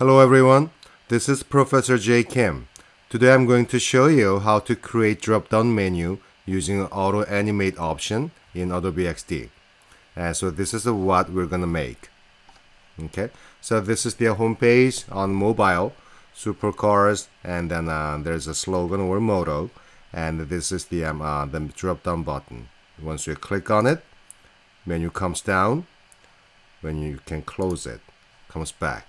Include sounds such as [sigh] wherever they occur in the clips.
Hello everyone, this is Professor J. Kim. Today I'm going to show you how to create drop-down menu using auto animate option in Adobe XD. And so this is what we're gonna make. Okay, so this is the homepage on mobile, supercars, and then uh, there's a slogan or motto, and this is the um, uh, the drop-down button. Once you click on it, menu comes down. When you can close it, comes back.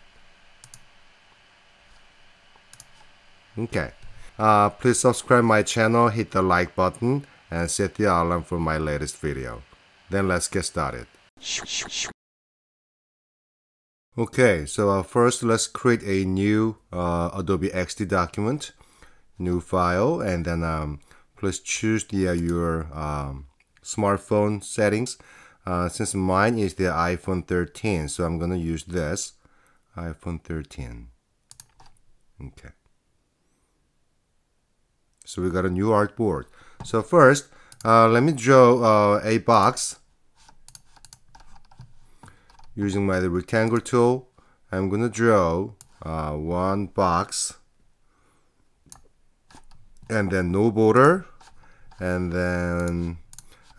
Okay. Uh, please subscribe my channel, hit the like button, and set the alarm for my latest video. Then let's get started. Okay, so uh, first let's create a new uh, Adobe XD document, new file, and then um, please choose the uh, your um, smartphone settings. Uh, since mine is the iPhone 13, so I'm gonna use this iPhone 13. Okay. So we got a new artboard. So first, uh, let me draw uh, a box using my rectangle tool. I'm gonna draw uh, one box and then no border. And then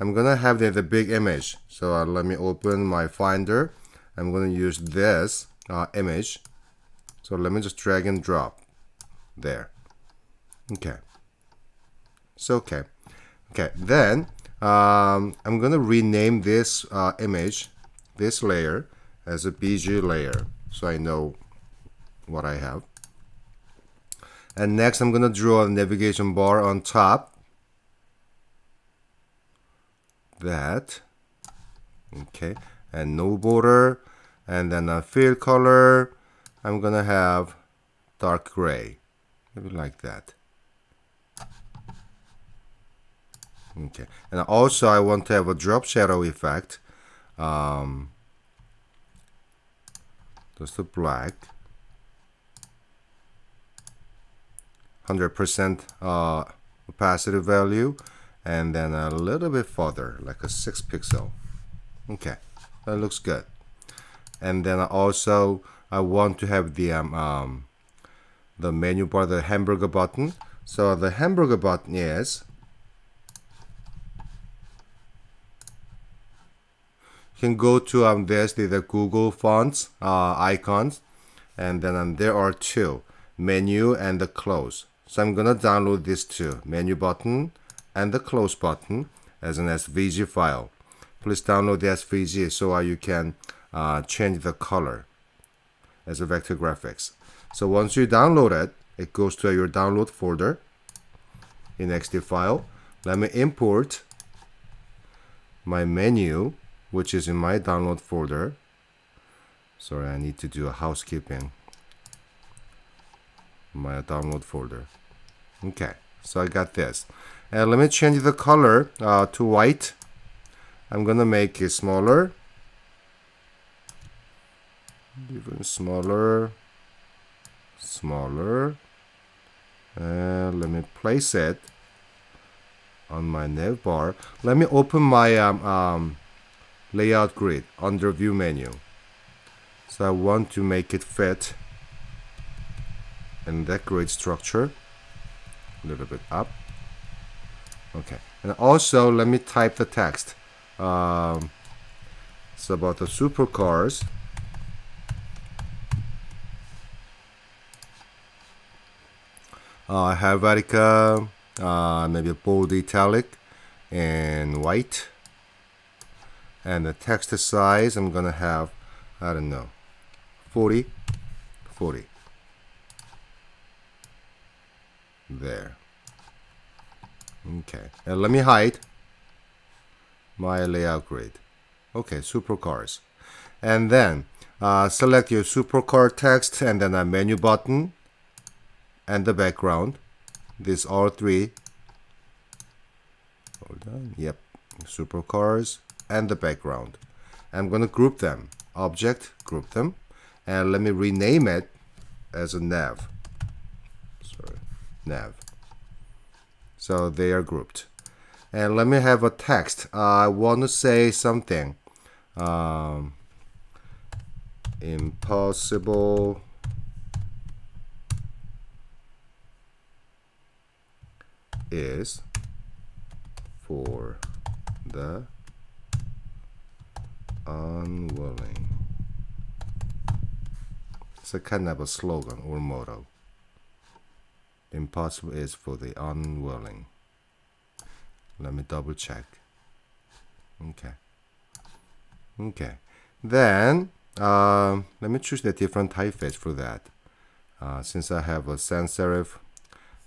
I'm gonna have the, the big image. So uh, let me open my finder. I'm gonna use this uh, image. So let me just drag and drop there. Okay so okay. Okay then um, I'm gonna rename this uh, image this layer as a BG layer so I know what I have. And next I'm gonna draw a navigation bar on top that okay and no border and then a fill color. I'm gonna have dark gray maybe like that okay. And also I want to have a drop shadow effect. Um, just a black. 100% uh, opacity value. And then a little bit further like a 6 pixel. Okay. That looks good. And then also I want to have the um, um, the menu bar the hamburger button. So the hamburger button is can go to um, there's the, the Google fonts uh, icons and then um, there are two menu and the close. So I'm gonna download these two menu button and the close button as an SVG file. Please download the SVG so uh, you can uh, change the color as a vector graphics. So once you download it it goes to your download folder in XD file. Let me import my menu which is in my download folder. Sorry, I need to do a housekeeping. My download folder. Okay, so I got this. And let me change the color uh, to white. I'm gonna make it smaller. Even smaller. Smaller. And let me place it on my nav bar. Let me open my um, um, layout grid under view menu. So I want to make it fit and that grid structure. A little bit up. Okay. And also let me type the text. Um, it's about the supercars. Uh, Helvetica uh, maybe bold italic and white and the text size I'm gonna have I don't know 40 40 there. Okay. And let me hide my layout grid okay supercars. And then uh, select your supercar text and then a menu button and the background. These all three. Hold on. Yep. Supercars and the background. I'm going to group them. Object, group them. And let me rename it as a nav. Sorry, nav. So they are grouped. And let me have a text. I want to say something. Um, impossible is for the unwilling. It's a kind of a slogan or motto. Impossible is for the unwilling. Let me double check. Okay. Okay. Then, uh, let me choose the different typeface for that. Uh, since I have a sans serif,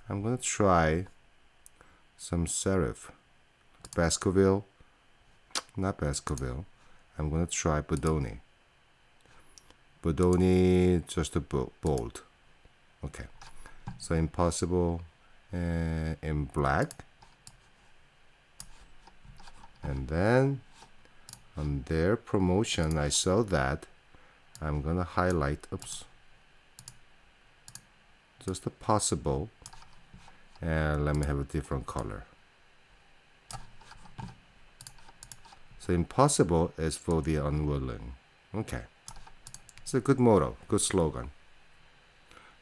I'm going to try some serif. Baskerville, not Baskerville. I'm to try Bodoni. Bodoni, just a bold. Okay. So impossible uh, in black. And then on their promotion, I saw that I'm to highlight, oops, just a possible. And let me have a different color. So impossible is for the unwilling. Okay. It's a good motto, good slogan.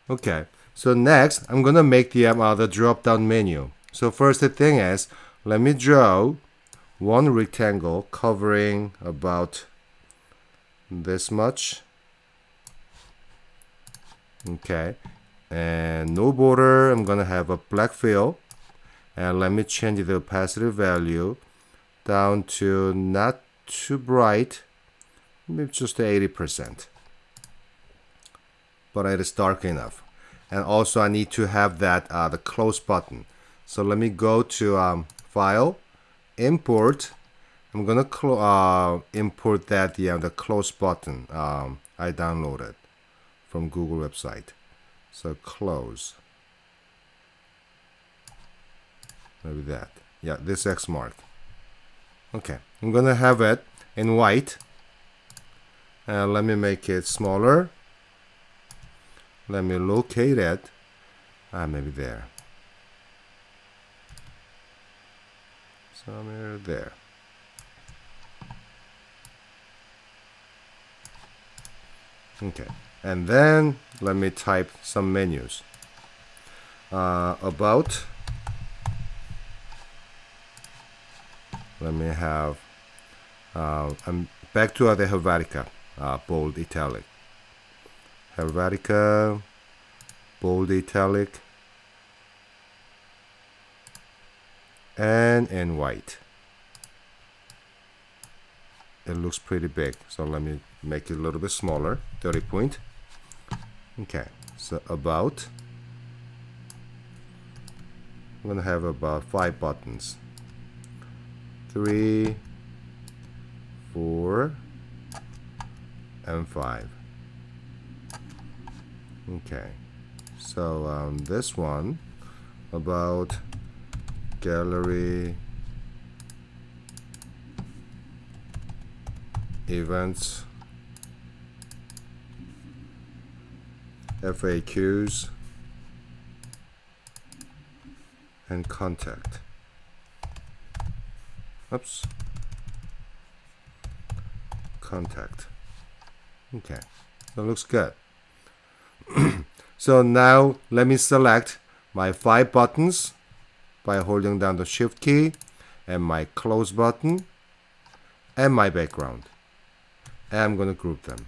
Okay, so next I'm gonna make the um, uh, the drop down menu. So first the thing is, let me draw one rectangle covering about this much. Okay, and no border. I'm gonna have a black fill, and let me change the opacity value down to not too bright, maybe just 80%. But it is dark enough. And also I need to have that, uh, the close button. So let me go to um, File, Import. I'm gonna uh, import that, yeah, the close button um, I downloaded from Google website. So close. Maybe that. Yeah, this X mark. Okay, I'm gonna have it in white. Uh, let me make it smaller. Let me locate it. Ah, maybe there. Somewhere there. Okay, and then let me type some menus. Uh, about let me have uh, I'm back to the Helvetica uh, bold italic. Helvetica bold italic. And in white. It looks pretty big so let me make it a little bit smaller. 30 point. Okay so about I'm gonna have about five buttons three, four, and five. Okay, so um, this one about gallery events FAQs and contact Oops. Contact. Okay, that looks good. [clears throat] so now let me select my five buttons by holding down the shift key and my close button and my background. And I'm going to group them.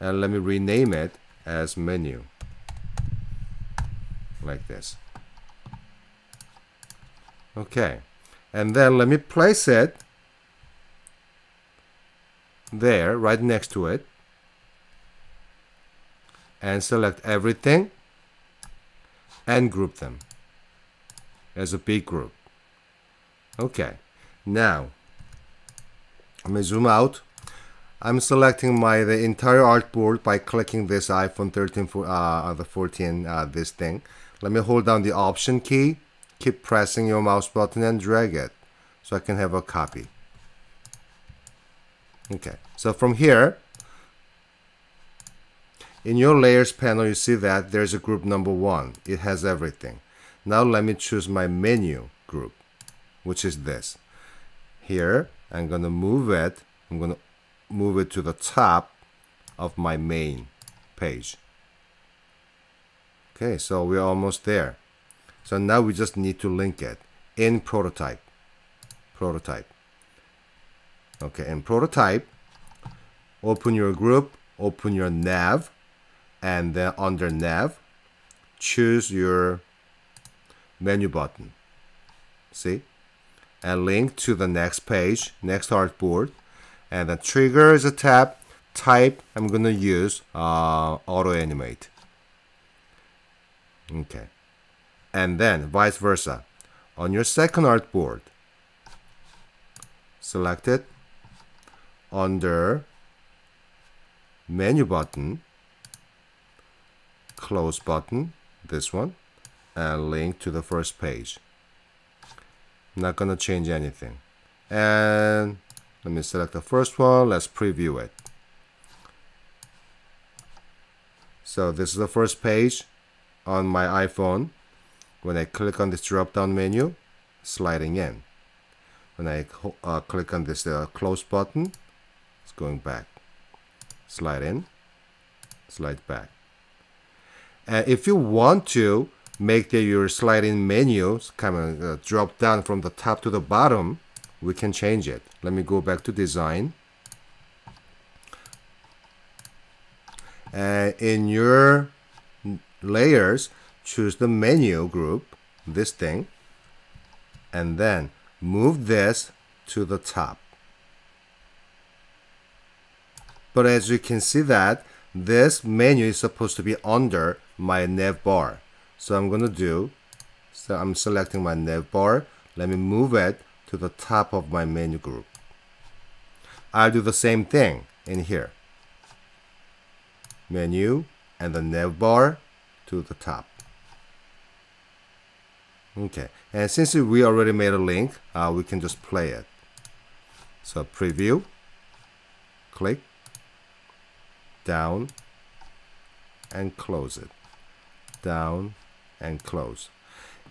And let me rename it as menu. Like this. Okay and then let me place it there right next to it. And select everything and group them as a big group. Okay now let me zoom out. I'm selecting my the entire artboard by clicking this iPhone 13 for uh, the 14 uh, this thing. Let me hold down the option key keep pressing your mouse button and drag it so I can have a copy. Okay, so from here, in your layers panel, you see that there's a group number one. It has everything. Now let me choose my menu group, which is this. Here, I'm going to move it. I'm going to move it to the top of my main page. Okay, so we're almost there. So now we just need to link it in prototype. Prototype. Okay in prototype open your group open your nav and then under nav choose your menu button. See? And link to the next page next artboard. And the trigger is a tab type I'm gonna use uh, auto animate. Okay and then vice versa. On your second artboard select it under menu button close button this one and link to the first page. Not gonna change anything. And let me select the first one. Let's preview it. So this is the first page on my iPhone when I click on this drop down menu sliding in. When I uh, click on this uh, close button it's going back. Slide in slide back. And if you want to make the, your sliding menus kind of uh, drop down from the top to the bottom we can change it. Let me go back to design. And in your layers choose the menu group this thing and then move this to the top. But as you can see that this menu is supposed to be under my nav bar. So I'm gonna do so I'm selecting my nav bar. Let me move it to the top of my menu group. I'll do the same thing in here. Menu and the nav bar to the top okay. And since we already made a link uh, we can just play it. So preview. Click. Down. And close it. Down and close.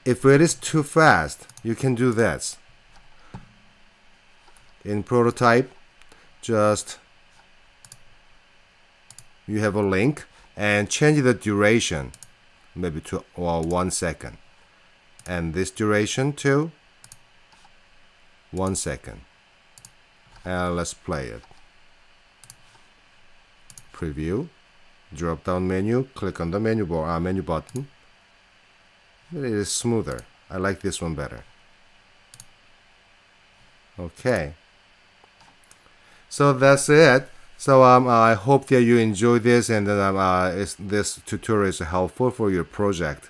If it is too fast you can do this. In prototype just you have a link and change the duration maybe to well, one second and this duration to one second. And let's play it. Preview. Drop down menu. Click on the menu bar uh, menu button. It is smoother. I like this one better. Okay. So that's it. So um, I hope that you enjoy this and that um, uh, this tutorial is helpful for your project